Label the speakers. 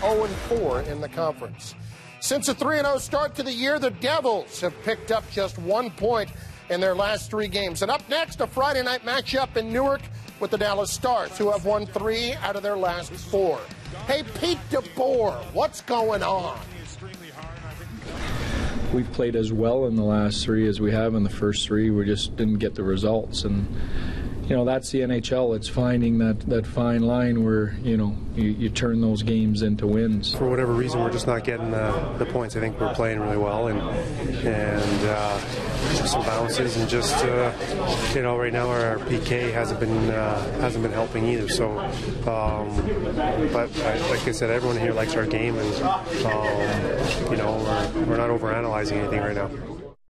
Speaker 1: 0-4 in the conference. Since a 3-0 start to the year, the Devils have picked up just one point in their last three games. And up next, a Friday night matchup in Newark with the Dallas Stars, who have won three out of their last four. Hey, Pete DeBoer, what's going on?
Speaker 2: We've played as well in the last three as we have in the first three. We just didn't get the results, and you know that's the NHL. It's finding that that fine line where you know you, you turn those games into wins.
Speaker 3: For whatever reason, we're just not getting the, the points. I think we're playing really well, and and uh, some bounces, and just uh, you know right now our PK hasn't been uh, hasn't been helping either. So, um, but I, like I said, everyone here likes our game, and um, you know we're, we're not overanalyzing anything right now.